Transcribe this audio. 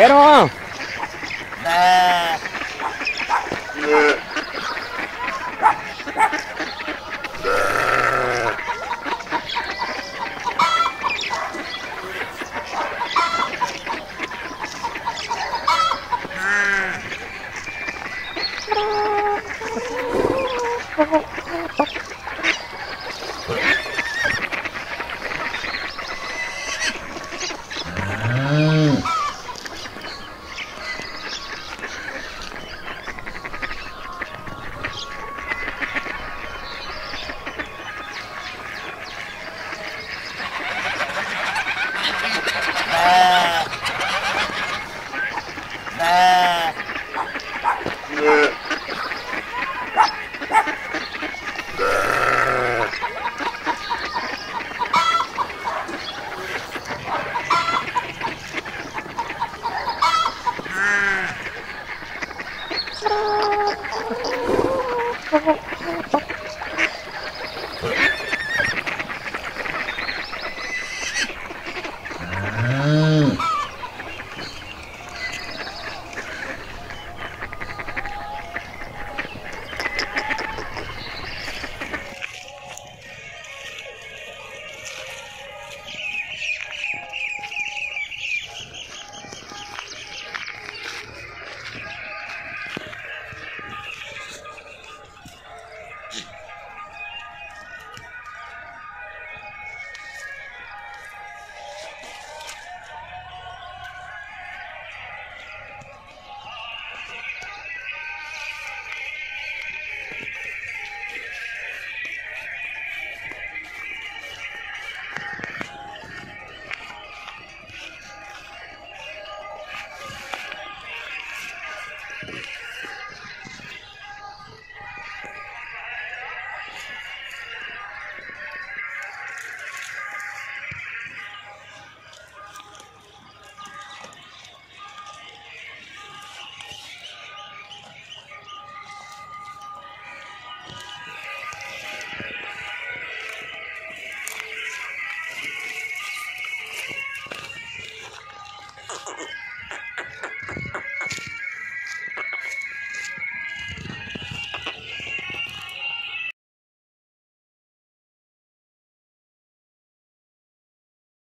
Chết đúng không? Thank Oh. あっ。